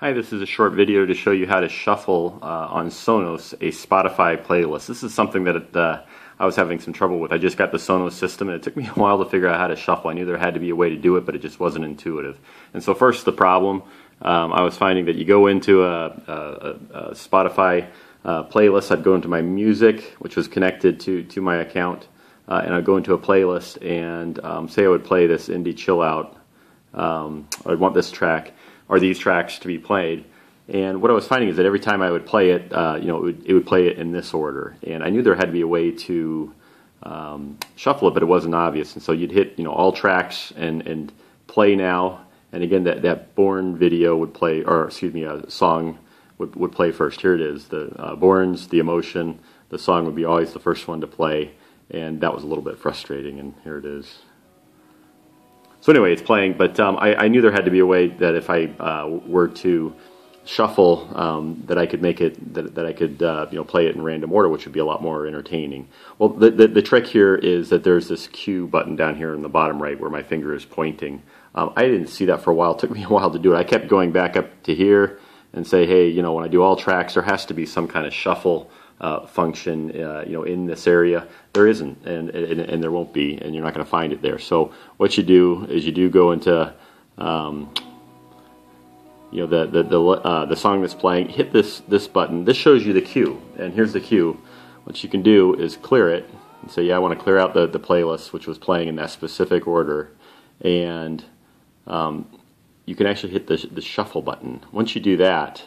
Hi, this is a short video to show you how to shuffle uh, on Sonos a Spotify playlist. This is something that uh, I was having some trouble with. I just got the Sonos system and it took me a while to figure out how to shuffle. I knew there had to be a way to do it, but it just wasn't intuitive. And so first the problem, um, I was finding that you go into a, a, a Spotify uh, playlist, I'd go into my music, which was connected to, to my account, uh, and I'd go into a playlist and um, say I would play this indie chill out, um, I'd want this track or these tracks to be played. And what I was finding is that every time I would play it, uh, you know, it would, it would, play it in this order. And I knew there had to be a way to um, shuffle it, but it wasn't obvious. And so you'd hit, you know, all tracks and, and play now. And again, that, that Born video would play, or excuse me, a song would, would play first. Here it is. The uh, Born's, the emotion, the song would be always the first one to play. And that was a little bit frustrating. And here it is. So anyway, it's playing, but um, I, I, knew there had to be a way that if I uh, were to shuffle, um, that I could make it that, that I could uh, you know play it in random order, which would be a lot more entertaining. Well, the, the, the trick here is that there's this queue button down here in the bottom right where my finger is pointing. Um, I didn't see that for a while. It took me a while to do it. I kept going back up to here and say, hey, you know, when I do all tracks, there has to be some kind of shuffle uh, function, uh, you know, in this area. There isn't, and, and, and there won't be, and you're not going to find it there. So what you do is you do go into, um, you know, the the the, uh, the song that's playing. Hit this this button. This shows you the queue, and here's the queue. What you can do is clear it and say, yeah, I want to clear out the the playlist which was playing in that specific order, and um, you can actually hit the the shuffle button. Once you do that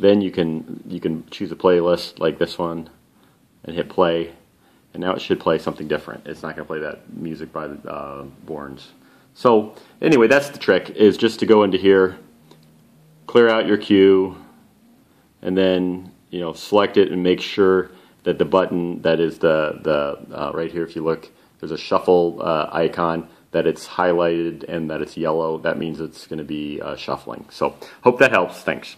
then you can you can choose a playlist like this one and hit play, and now it should play something different. It's not going to play that music by the uh, Borns. So anyway, that's the trick: is just to go into here, clear out your queue, and then you know select it and make sure that the button that is the the uh, right here. If you look, there's a shuffle uh, icon that it's highlighted and that it's yellow. That means it's going to be uh, shuffling. So hope that helps. Thanks.